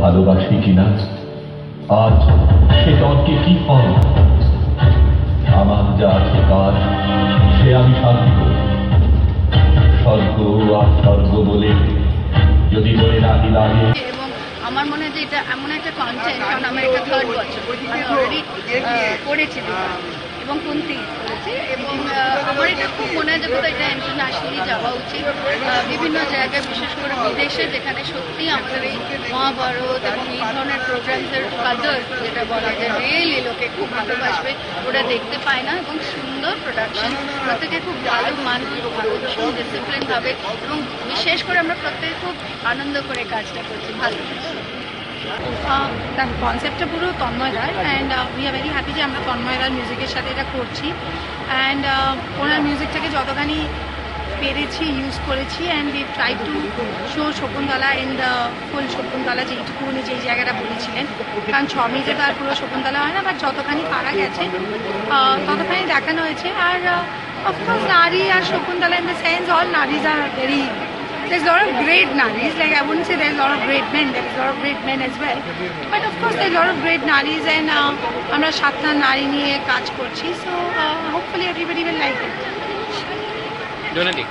ভালোবাসি কিনা আজ সে তর্কে কি ফল? আমার যা আছে কাজ সে আমি করি। স্বর্গ আর স্বর্গ বলে যদি বলে রাখি লাগে। এবং আমার মনে হয় যে এটা এমন একটা কন্টেন্ট কারণ আমার এটা থার্ড বছর। আমি অলরেডি করেছি এবং কুন্তি করেছি এবং আমার এটা খুব মনে হয় যে বোধহয় এটা ইন্টারন্যাশনালি যাওয়া উচিত। বিভিন্ন জায়গায়, বিশেষ করে বিদেশে, যেখানে সত্যি আমাদের এই মহাভারত এবং এই ধরনের প্রোগ্রামসের কাদার যেটা বলা যায় রিয়েলি লোকে খুব ভালোবাসবে। ওরা দেখতে পায় না এবং সুন্দর প্রোডাকশন প্রত্যেকে খুব ভালো মানুষ ভালো ভীষণ ডিসিপ্লিন হবে এবং বিশেষ করে আমরা প্রত্যেকে খুব আনন্দ করে কাজটা করছি। ভালো দেখো কনসেপ্টটা পুরো তন্ময়দার and we are very happy যে আমরা তন্ময়দার মিউজিকের সাথে এটা করছি। অ্যান্ড ওনার মিউজিকটাকে যতখানি পেরেছি ইউজ করেছি and we try to show Shakuntala in the full Shakuntala যেইটুকু উনি যেই জায়গাটা বলেছিলেন। কারণ ছ মিনিটে তো আর পুরো শকুন্তলা হয় না বাট যতখানি পারা গেছে ততখানি দেখানো হয়েছে। আর অফকোর্স নারী আর Shakuntala in the sense all নারীজ are very there's a lot of great nannies. Like I wouldn't say there's a lot of great men. There's a lot of great men as well. But of course there's a lot of great nannies, and uh, আমরা সাতটা নারী নিয়ে কাজ করছি. So uh, hopefully everybody will like it. ডোনাটি